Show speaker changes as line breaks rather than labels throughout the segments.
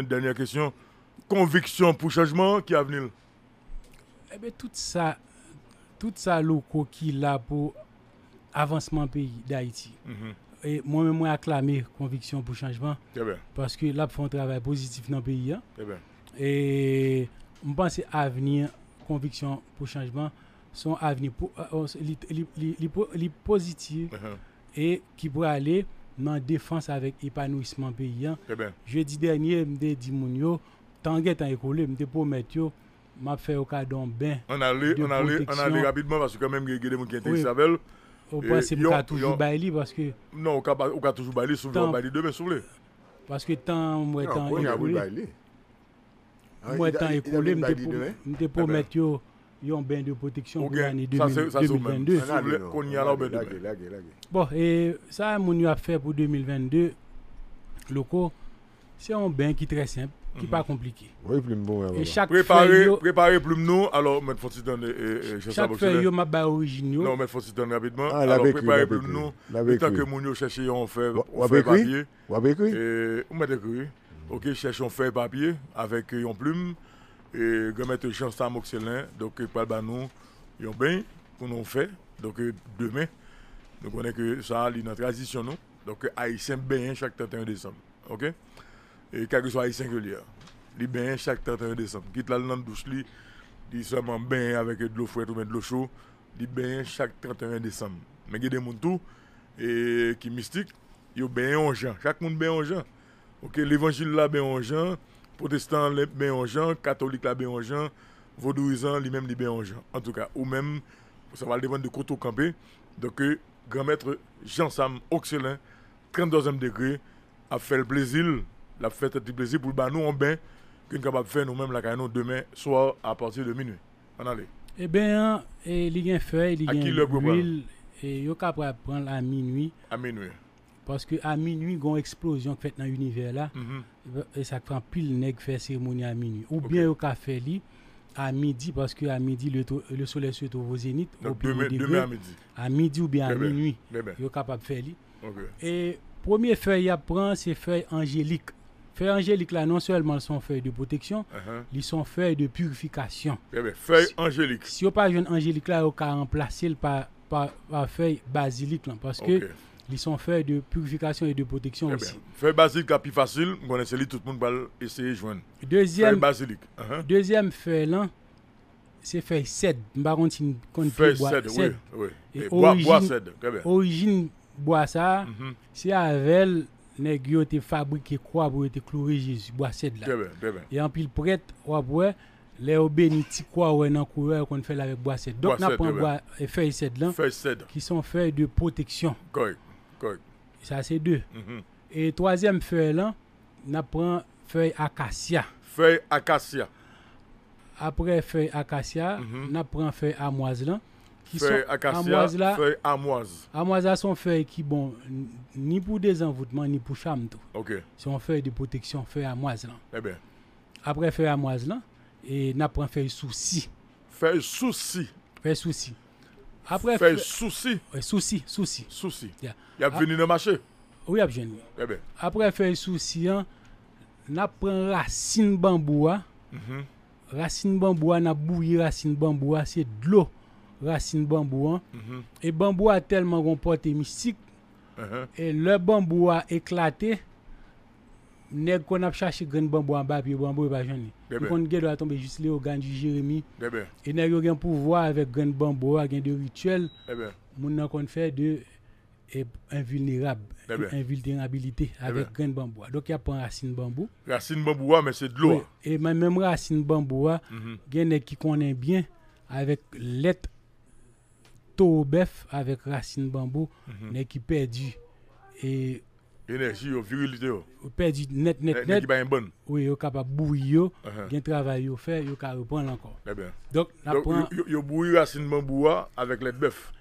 Dernière question. Conviction pour changement qui a venu
Eh bien, tout ça, tout ça locaux qui là pour avancement pays d'Haïti.
Mhm.
Et moi-même, moi, acclamé conviction pour changement
bien,
parce que là, font un travail positif dans le pays. hein.
bien.
Et je pense que l'avenir, conviction pour changement, sont avenir po- euh, euh, li- li- li- li po- li positif
Mhm.
et qui pourrait aller nan defans avèk epanouisman peyi
an. Je
di denye mde di moun yo, tange tan ekole mde pou met yo, map fè yo kadon ben.
An ale, an ale, an ale rapidman paske
mèm
gede moun
ki
entelik
savel. Ou
pa
se mou
ka
toujou bayli paske...
Non,
ou ka toujou
bayli
souvle, bayli
deme
souvle. Paske
tan
mwen tan
ekole,
mwen
tan
ekole mde
pou met yo... yon ben de protection pour l'année
ça, c'est-
2000
ça, c'est au même.
2022.
Si vous voulez
non,
qu'on y a là, ben,
laguer,
demain.
laguer, laguer.
Bon, et ça, mon a fait pour 2022, locaux, c'est un bain qui est très simple, qui n'est pas compliqué.
Oui, plus bon.
Et chaque feuille,
Préparez,
yo-
préparez plume nous. Alors, mettre faut donner,
chaque feuille, m'a ba origine yo.
Non, mais faut s'y donner rapidement.
Ah,
Alors, préparez plume temps
bécrie.
que mon yo cherche, on fait,
Ou- ou
fait papier.
Ou écrit
Et on met écrit. Ok, cherchons feuille papier avec une plume. E gomet chan sa mokselin, doke pal ban nou yon ben pou nou fe, doke demen, nou konen ke sa li nan transisyon nou, doke Haitien benyen chak 31 Desem, ok? E kage sou Haitien ke li a, li benyen chak 31 Desem, kit la nan dous li, li seman benyen avek dlo fwet ou men dlo chou, li benyen chak 31 Desem. Men gen den moun tou, e ki mistik, yo benyen anjan, chak moun benyen anjan, ok? L'Evangile la benyen anjan, protestant li ben yon jan, katolik la ben yon jan, vodouizan li men li ben yon jan. En tout ka, ou men, sa val devan de koto kampe, doke, euh, gran mètre Jean-Sam Oxelin, 32e degre, a fèl plezil, la fèl tèti plezil pou ban nou an ben, ki n kapap fè nou men la kanon demè, soa a partir de
minuè. An ale. E
eh
ben,
li
gen
fè, li
gen bril, yo kapap
pran la
minuè. A minuè. Paske a minwi gon eksplosyon k fèt nan univer la, mm
-hmm.
e sa kran pil neg fè seremoni a minwi. Ou bien okay. yo ka fè li a midi, paske a midi le, to, le sole se to vo zenit.
Donc demè a midi.
A midi ou bien
a minwi,
yo kapap fè li.
Okay.
E premier fèy ya pran se fèy angelik. Fèy angelik la non sèlman son fèy de proteksyon,
uh
-huh. li son fèy de
purifikasyon. Eh fèy angelik.
Si yo pa joun angelik la, yo ka remplase l pa, pa, pa fèy basilik lan. Paske...
Okay.
Ils sont faits de purification et de protection
eh
aussi.
Feuille basilique, plus facile, on connaît celui tout le monde va essayer de joindre. Deuxième, feuille
basilique.
Uh -huh.
Deuxième feuille, là, c'est feuille cèdre. Barontine,
feuille cèdre, oui. oui.
Et,
et bois,
origine, bois
cèdre, très bien.
Origine bois ça,
mm -hmm.
c'est avec nèg yo te fabriqué croix pour te clouer Jésus bois cèdre là.
Très bien, très bien.
Et en pile prêtre, ou bois les obénis ti croix ou nan coureur qu'on fait avec bois cèdre. Donc
n'a
prend bois et feuille cèdre là.
Feuille cèdre.
Qui sont feuilles de protection.
Correct.
Ça, c'est deux.
Mhm.
Et troisième feuille là, on prend feuille acacia.
Feuille acacia.
Après feuille acacia,
Mhm.
on prend feuille amoise là. Qui
Feuille acacia.
amoise là.
Feuille amoise.
Amoise là sont feuilles qui bon ni pour des envoûtements ni pour cham tout.
OK.
Sont feuilles de protection, feuille amoise là.
Très bien.
Après feuille amoise là, et on prend feuille souci.
Feuille souci.
Feuille souci. Après
feuille souci.
ouais, souci, souci.
Souci.
Yeah.
Il a
Ah.
venu dans le marché.
Oui, abjeni.
Très bien.
Après feuille souci, hein, on prend racine bambou. hein.
Mhm.
Racine bambou, on a bouilli racine bambou, hein, c'est de l'eau. Racine bambou. hein.
Mhm.
Et bambou a tellement comporté mystique.
Uh-huh.
Et le bambou a éclaté. Nèg qu'on a cherché grain bambou en bas, puis bambou.
Eh
Puis
ben.
qu'on doit tomber juste là au gan du Jérémie. Et nèg yo gen pouvoir avec grain bambou, a de
bien.
Moun nan kon fait de eh, invulnérable, invulnérabilité avec grain bambou. Donc il y a pas racine bambou.
Racine bambou, mais c'est de l'eau.
Et même racine bambou,
Mhm.
gen nèg qui connaît bien avec lettre bœuf avec racine bambou,
Mhm.
nèg qui perdu et
Énergie, virilité. yo.
perdu net net
Nèg
net. Oui, yo capable bouillir yo,
Uh-huh.
travail yo fait, yo ka reprendre encore.
Bien.
Donc
yo bouilli racine bambou ah, avec les bœuf.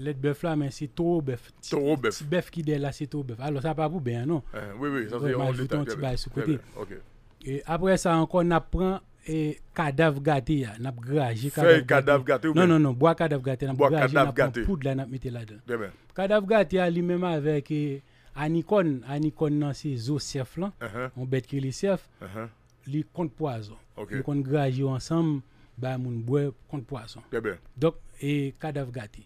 let bœuf là mais c'est taureau bœuf.
Taureau bœuf.
Bœuf qui est là c'est taureau bœuf. Alors ça pas pour bien non?
Hein, Oui, oui, ça c'est
un petit bail
bien.
sur côté.
bien.
Et après ça encore on apprend et cadavre gâté là, n'a gragé
cadavre gâté ou
Non
bien?
non non, bois cadavre gâté, n'a gragé, poudre là n'a mettre là dedans.
Très bien.
Cadavre gâté lui-même avec eh, Anikon, anikon nan se zo sef lan,
Uh-huh,
on bet ki li sef,
uh-huh.
li kont poazon.
Ok.
Li kont graje yo ansam, ba moun bwe kont poazon. Dok, e kadav gate.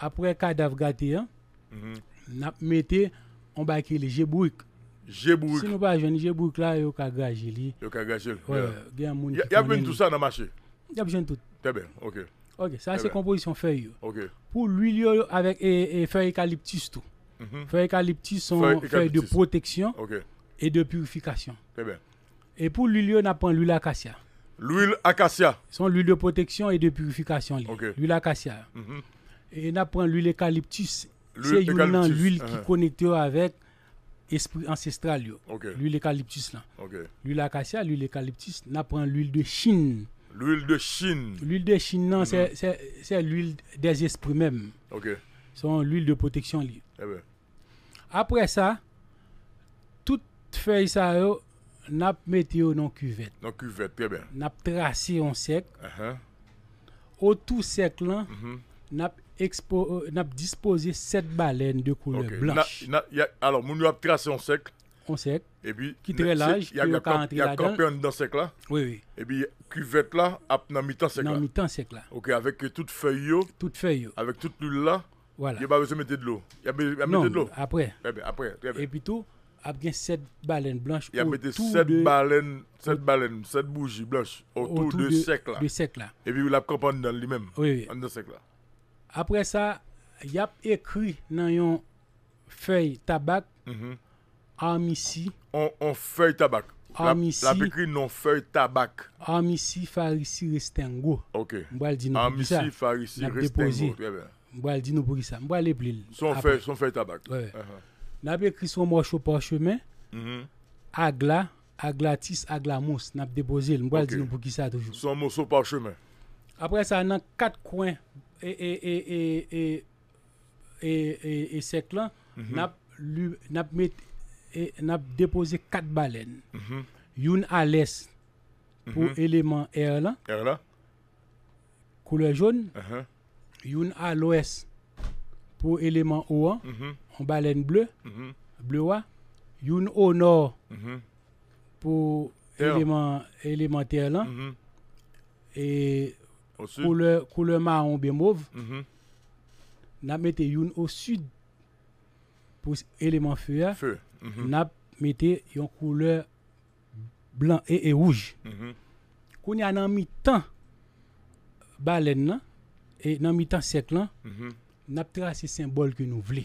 Apre kadav gate, an,
Mhm.
nap mette, on ba ki li jebouik.
Jebouk,
Si nou pa jebouik la, yo ka graje li.
yo ka.
Ouais, gen moun
Il y a,
ki
il y a
konnen
bien tout
li.
ça dans le marché.
Y ap jwen tout.
Bien, ok.
Ok, sa se komposisyon feuille yo.
Ok.
Pour l'huile yo, et feuille eucalyptus
Mhm.
Feuille eucalyptus sont
Feuille
feuilles de protection et de purification.
très bien.
Et pour l'huile, on apprend l'huile acacia.
L'huile acacia.
Sont l'huile de protection et de purification. L'huile acacia.
Mhm.
Et on apprend l'huile eucalyptus. C'est l'huile qui
uh-huh.
connecte avec esprit ancestral L'huile eucalyptus là. L'huile acacia, l'huile eucalyptus, on apprend l'huile de Chine.
L'huile de Chine.
L'huile de Chine, non,
Mhm.
c'est- l'huile des esprits même. son l'huile de protection li.
Eh
Apre sa, tout fey sa yo, nap mette yo nan kuvet.
Nan kuvet, pe ben.
Nap trase yon sek.
Uh
-huh. O tou
sek lan, mm -hmm.
nap, expo, euh, nap dispose set balen de koule
okay.
blanche.
Na, na, ya, alors,
moun yo
ap trase
yon sek. Yon
sek. E bi,
ki
tre laj, ki
yo ka
entri la
dan.
Ya kampen dan sek la.
Oui, oui.
E bi, kuvet la, ap nan mitan sek
la.
Nan
mitan sek la.
Ok, avek tout fey yo.
Tout fey yo.
Avek tout lul la.
Voilà.
il n'y a pas besoin de mettre de l'eau. Il y a il y a
Non,
de l'eau.
après.
Très bien, après, très bien.
Et puis tout, ap gen sept baleines blanches
Il y a mis
autour
7
de,
baleines, 7 baleines, 7 bougies blanches autour,
autour
de, sec là.
de sec là.
Et puis il a campé dans lui-même.
Oui, oui.
En dans sec là.
Après ça, y a écrit dans yon feuille tabac
Mhm.
Amici,
On, on feuille tabac. La,
Amici.
la écrit non feuille tabac.
Amici Farisi Restengo.
Ok. Amici, Farisi,
N'a
Restengo.
déposé.
Très bien.
Mbwal di nou pou ki sa. Mbwal le plil.
Son feuille, son feuille tabac.
Ouais.
Uh-huh.
Nap écrit son morceau parchemin,
Mhm.
agla, aglatis, aglamos. Nap déposé. Mbwal
Ok.
di nou pou ki sa toujou.
Son morceau parchemin.
Après ça, dans quatre coins et, et, et, et, et, et, sec là, lu, nap, met, et, nap déposé quatre baleines.
Mhm.
Youn à l'est pour
Mhm.
élément air là,
Et là?
couleur jaune. Youn a l'ouest pour élément O, mm
-hmm.
en baleine bleue,
mm -hmm.
bleu wa. Youn mhm. mhm. e au nord pour élément élémentaire là. Et couleur, couleur marron bien mauve.
Mhm.
N'a mette youn au sud pour élément feu.
Feu.
N'a mette yon couleur blanc et, et rouge. Koun ya nan mi tan baleine nan. Et dans mi-temps sec là,
Mhm.
n'a tracé symbole que nous voulons.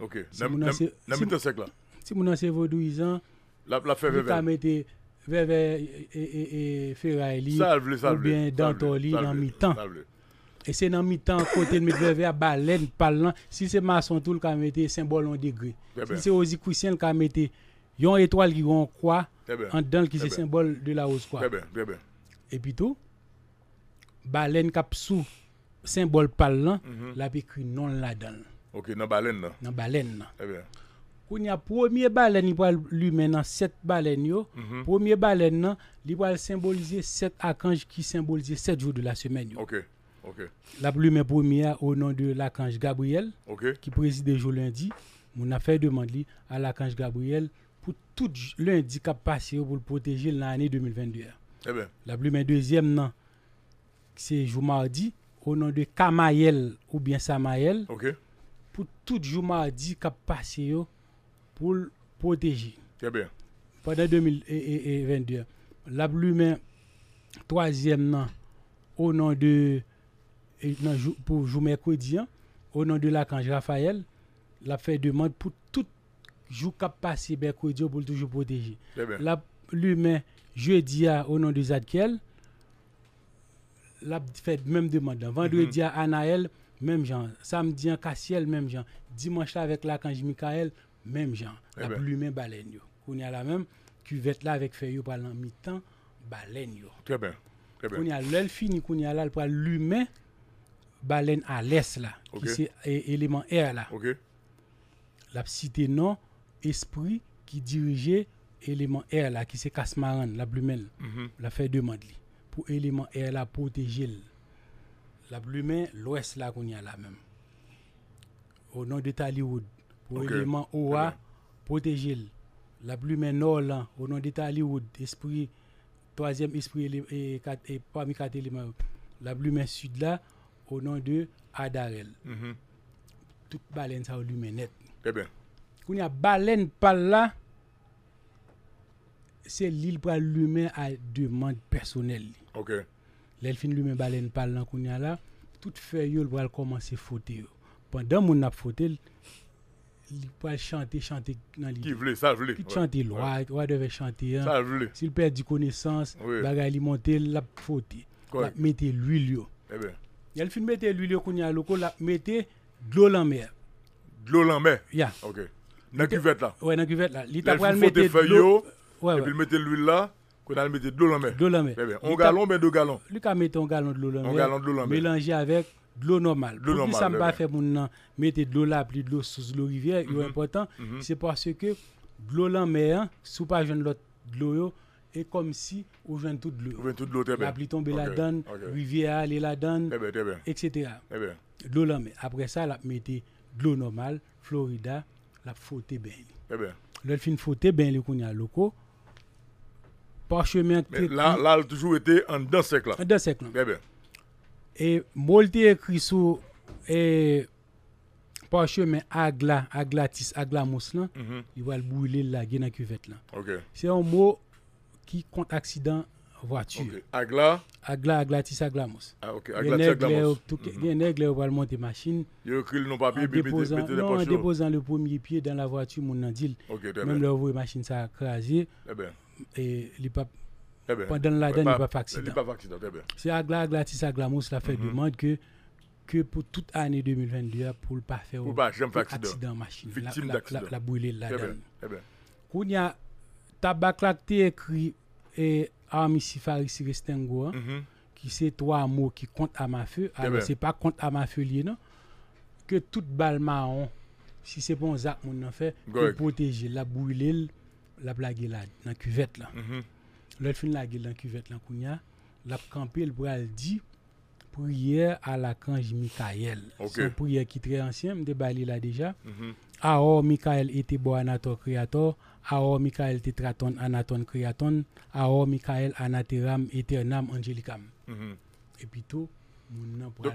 Ok.
Si
mi-temps sec là.
Si mon ancien vaudouisant,
La, la verte.
mette veve et, et, et ferraille li,
Salve, salve.
ou bien dentoli dans mi-temps. Et c'est dans mi-temps côté de mettre à baleine parlant. Si c'est maçon tout le ka mette symbole en degré. Si c'est rosicrucien le ka mette yon étoile qui gon croix en dedans qui c'est symbole de la rose croix. Et puis tout baleine cap sous symbole parlant,
Mhm.
la écrit non là-dedans
Ok, dans baleine là.
dans baleine.
Très bien.
Koun y a premier baleine, il va lui dans sept baleines yo.
Mhm.
Premier baleine il va symboliser sept archanges qui symbolisent sept jours de la semaine yo.
Ok, ok,
La plume première au nom de l'archange Gabriel
ok.
qui préside le jour lundi. On a fait demande à l'archange Gabriel pour tout lundi qui a passé pour le protéger l'année 2022.
Très bien.
La plume deuxième nan, c'est jour mardi au nom de Kamael ou bien Samael
Ok,
pour tout jour mardi qui a passé pour le protéger.
très bien.
pendant 2022. La plume troisième au nom de nan pour jour mercredi hein, au nom de l'archange Raphaël, la fait demande pour tout jour qui passé mercredi pour le toujours protéger. La plume jeudi a, au nom de Zadkiel, la fait même demande. Vendredi à Anaël, même genre. Samedi à Cassiel, même genre. Dimanche là avec l'archange Michael, même genre.
Eh
La
ben.
plume baleine. Qu'on y a la même cuvette là avec feuille yo pendant mi-temps baleine.
Très bien. Très bien.
y a l'œil fini qu'on y a là pour l'humain baleine à l'est là qui c'est élément air là. La cité non esprit qui dirigeait élément air là qui c'est Casmaran la blumelle
Mhm.
la fait demande li pour élément air là protéger la blumelle l'ouest là qu'on y a là même au nom de Taliwood pour
Ok.
élément OA, protéger. La plume nord là, au nom d'État Hollywood, esprit, troisième esprit et, quatre- et parmi quatre éléments. La plume sud là, au nom de Adarel.
Mhm.
Toute baleine ça au lume net.
Très bien.
Il y a baleine par là, c'est l'île pour l'humain à demande personnelle.
Ok.
L'elfine l'humain baleine par là, qu'on y a là, toute feuille yo, pour commencer à fauter. yo. Pendant mon a fauté, il peut chanter, chanter dans
Qui
l'île.
voulait, ça voulait.
Qui
Ouais.
chanter loi, ouais devait chanter. hein.
Ça voulait.
S'il perd du connaissance,
Oui.
bagay li monter, la fauter. La
Correct.
mette l'huile yo.
Eh bien.
Il fin mette l'huile yo qu'on y a loko, la mette de l'eau en mer.
De l'eau en mer?
Ya.
Ok. Dans la cuvette là?
Ouais, dans cuvette là. Li
Là,
t'a
il
pral
faut
mette
des
Ouais,
et puis il mettait l'huile là, qu'on a mettre de l'eau en mer.
De l'eau en mer.
Eh bien. Un gallon, ben deux gallons.
Lui ka mette un gallon de l'eau en
Un
mer.
gallon de l'eau en mer.
Mélanger avec de l'eau normale.
De l'eau
qui ça
normale,
me pas moun nan mettre de l'eau là puis de l'eau sous l'eau rivière,
Mhm.
est important,
Mhm.
c'est parce que de l'eau en mer, hein, sous pas jeune l'autre de l'eau est comme si on joint toute l'eau.
Venez toute l'eau, bien.
La pluie tombe la donne, rivière aller la donne,
bien, bien.
etc.
Bien.
De l'eau en mer. Après ça, la mette de l'eau normale, Florida, la faute
bien.
Le fin faute ben li qu'on y a loko. parchemin.
Là, là, a toujours été en deux siècles. En
deux siècles. Non.
Très bien.
Et Molde écrit sur et parchemin Agla, Aglatis, Aglamos, là,
mm -hmm.
il va le brûler là, dans la cuvette. Là.
Okay.
C'est un mot qui compte accident voiture.
Ok. Agla?
Agla, aglatis, aglamos.
Ah, ok.
A
Agla,
tout-
Mhm.
il y a un monter machine
Il a écrit puis
déposant,
mettez des
non, en déposant le premier pied dans la voiture, mon
Ok, très
même le voie machine ça a crasé
Très bien.
et
Très bien.
pendant la donne il
pas
accident.
n'est pas fait accident, très bien.
C'est Agla, Aglamos la fait
Mhm.
demande que que pour toute année 2022 pour ne pas faire
Pour pas jamais faire accident.
accident machine. La-
Victime
la,
d'accident.
La, la brûler là
Très bien.
dedans.
Très bien.
Quand il y a tabac là qui est écrit et Armi Sifari Sirestengo, hein,
Mhm.
qui c'est trois mots qui comptent à ma feu. Alors
bien.
c'est pas compte à ma feu lié non. Que toute balle marron, si c'est bon Zach mon fait, pour protéger la brûler, la blague là dans la cuvette là.
Mhm.
L'autre fin la gueule dans la cuvette là la camper le dit prière à l'archange Michael.
Ok.
C'est une prière qui est très ancienne, débalé là déjà.
Mhm.
Aor Michael était bon anator créateur, Aor Michael tetraton anaton créaton, Aor Michael anateram eternam angelicam.
Mhm.
Et puis tout, mon nom
Donc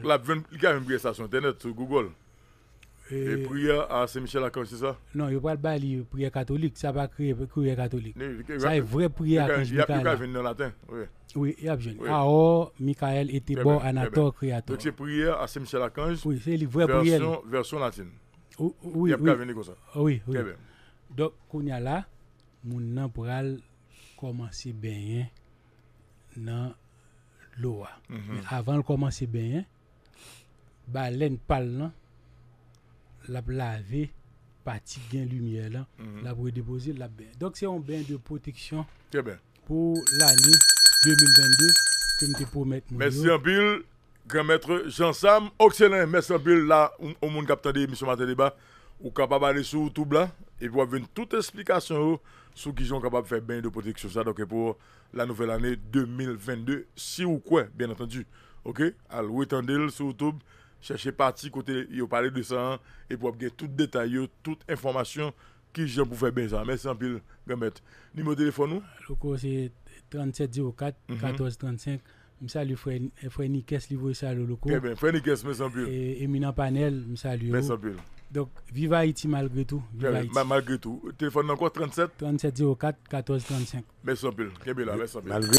il y a une prière sur Internet, sur Google. Et
euh,
prière à Saint-Michel-Archange, c'est ça?
Non, il pas le bali prière catholique, ça va créer prière catholique.
Il a-
Ça est vrai prière à
il y a plus qu'à venir en latin. Oui.
Oui, il y a besoin.
Oui.
Aor Michael
très
anator créateur.
Donc c'est prière à Saint-Michel-Archange,
Oui, c'est le vrai prière.
version, version latine.
Oui,
Il
oui,
y a plus qu'à venir comme ça.
Oui, oui.
Très bien.
Donc, qu'on y a là, mon pour commencer bien dans l'eau.
Mhm.
Mais avant de commencer bien, baleine pal là, la laver, partie gain lumière
Mhm.
la pour déposer la bain. Donc c'est un bain de protection
bien.
pour l'année 2022 que je te promets.
Merci
yo.
en pile, grand maître Jean-Sam. Excellent, merci en pile là, au- monde qui a des émissions matin débat, ou capable d'aller sur YouTube là, E pou avven tout esplikasyon yo sou ki jon kapab fè ben de proteksyon sa. Donke pou la nouvel anè 2022. Si ou kwen, bien atendu. Ok? Al wè tendel sou YouTube. Chèche pati kote yo pale de sa an. E pou ap gen tout detay yo, tout informasyon ki jon pou fè ben sa. Mèsi anpil, gamet. Nimo telefon
nou? Loko se 3704 1435. Je salue frère frère Nikes livre ça le loco.
Très bien. Frère Nikes, merci en pile.
Et éminent panel, je salue. Donc vive Haïti malgré tout. Vive. Haïti.
Ma- Malgré tout. Téléphone encore 37.
3704 1435.
Merci en pile. Kébé là, merci en pile.
Malgré.